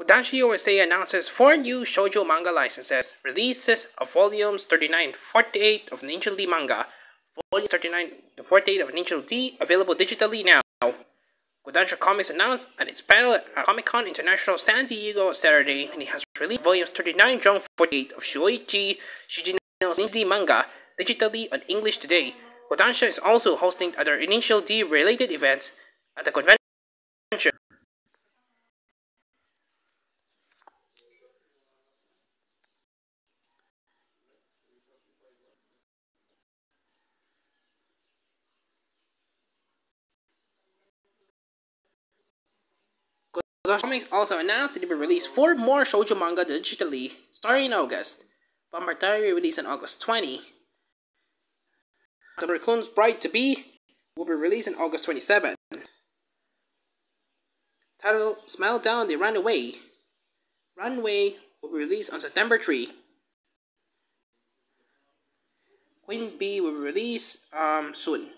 Kodansha USA announces four new shoujo manga licenses, releases of volumes 39 48 of Initial D manga, volume 39 to 48 of Initial D available digitally now. Kodansha Comics announced at its panel at Comic Con International San Diego Saturday, and it has released volumes 39 to 48 of Shuichi Shigeno's Initial D manga digitally in English today. Kodansha is also hosting other Initial D related events at the convention. Comics also announced it will release four more shoujo manga digitally starting in August. Vampire will release on August 20. The Raccoon's Bride to Be will be released on August 27. Title Smile Down the Runaway. Runway will be released on September 3. Queen Bee will be released um, soon.